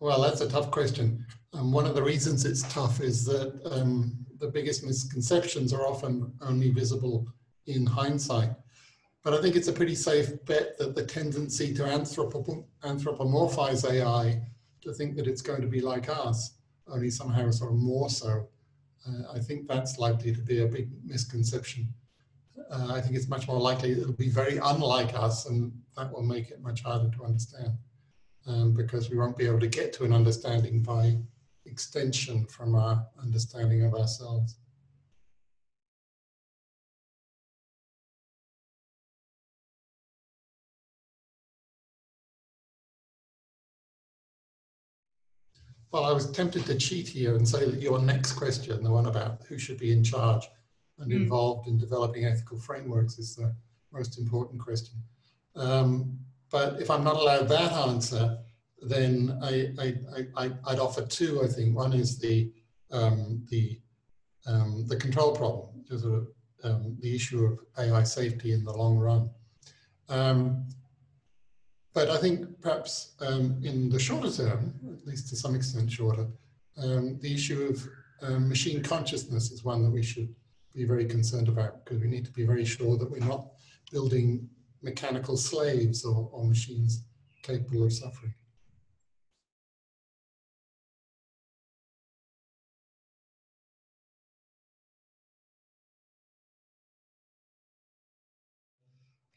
Well, that's a tough question. Um, one of the reasons it's tough is that um, the biggest misconceptions are often only visible in hindsight. But I think it's a pretty safe bet that the tendency to anthropomorphize AI, to think that it's going to be like us, only somehow sort of more so, uh, I think that's likely to be a big misconception. Uh, I think it's much more likely it'll be very unlike us and that will make it much harder to understand um, because we won't be able to get to an understanding by extension from our understanding of ourselves. Well, I was tempted to cheat here and say that your next question, the one about who should be in charge and mm. involved in developing ethical frameworks, is the most important question. Um, but if I'm not allowed that answer, then I, I'd offer two, I think. One is the, um, the, um, the control problem, sort of, um, the issue of AI safety in the long run. Um, but I think perhaps um, in the shorter term, at least to some extent shorter, um, the issue of machine consciousness is one that we should be very concerned about because we need to be very sure that we're not building mechanical slaves or, or machines capable of suffering.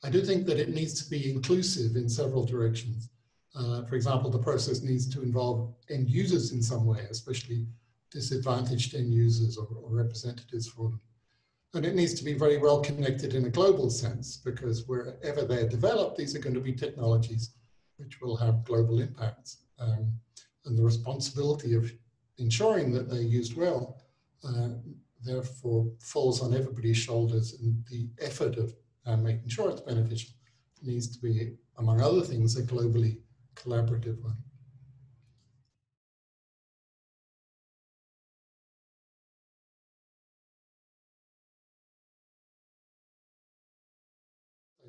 I do think that it needs to be inclusive in several directions. Uh, for example, the process needs to involve end users in some way, especially disadvantaged end users or, or representatives for them. And it needs to be very well connected in a global sense because wherever they're developed, these are going to be technologies which will have global impacts. Um, and the responsibility of ensuring that they're used well, uh, therefore falls on everybody's shoulders and the effort of and making sure it's beneficial needs to be, among other things, a globally collaborative one.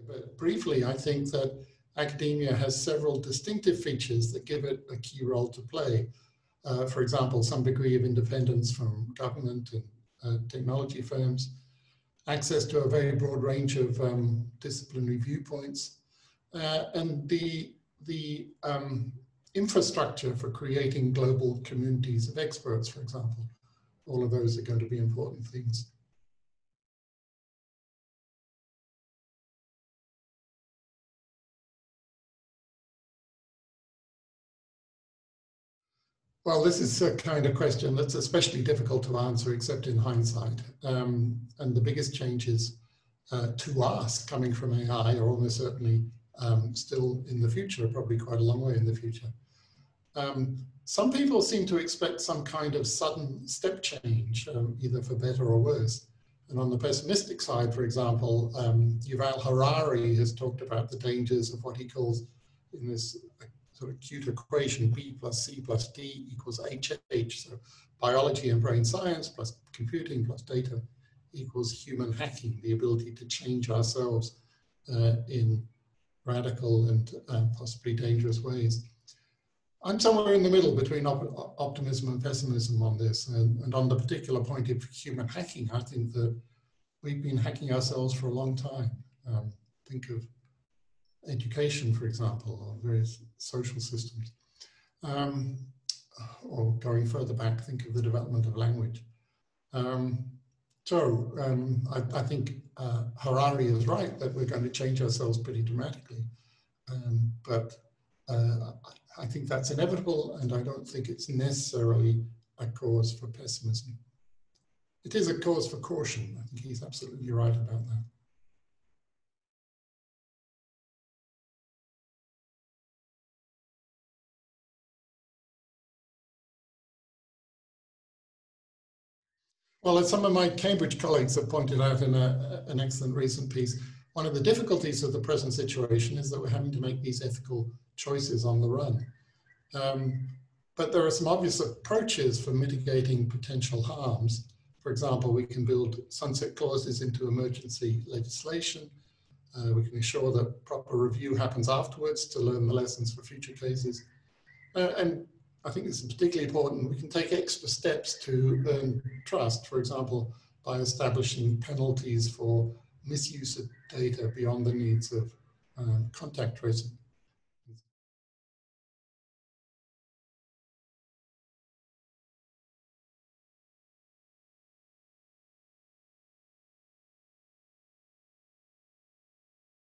But briefly, I think that academia has several distinctive features that give it a key role to play. Uh, for example, some degree of independence from government and uh, technology firms, access to a very broad range of um, disciplinary viewpoints, uh, and the, the um, infrastructure for creating global communities of experts, for example. All of those are going to be important things. Well, this is a kind of question that's especially difficult to answer except in hindsight. Um, and the biggest changes uh, to us coming from AI are almost certainly um, still in the future, probably quite a long way in the future. Um, some people seem to expect some kind of sudden step change, um, either for better or worse. And on the pessimistic side, for example, um, Yuval Harari has talked about the dangers of what he calls in this sort of cute equation, B plus C plus D equals HH. So biology and brain science plus computing plus data equals human hacking, the ability to change ourselves uh, in radical and uh, possibly dangerous ways. I'm somewhere in the middle between op optimism and pessimism on this. And, and, on the particular point of human hacking, I think that we've been hacking ourselves for a long time. Um, think of education, for example, or various social systems. Um, or going further back, think of the development of language. Um, so um, I, I, think uh, Harari is right that we're going to change ourselves pretty dramatically. Um, but uh, I think that's inevitable and I don't think it's necessarily a cause for pessimism. It is a cause for caution. I think he's absolutely right about that. Well, as some of my Cambridge colleagues have pointed out in a, an excellent recent piece, one of the difficulties of the present situation is that we're having to make these ethical choices on the run. Um, but there are some obvious approaches for mitigating potential harms. For example, we can build sunset clauses into emergency legislation. Uh, we can ensure that proper review happens afterwards to learn the lessons for future cases. Uh, and I think this is particularly important. We can take extra steps to earn trust, for example, by establishing penalties for misuse of data beyond the needs of um, contact tracing.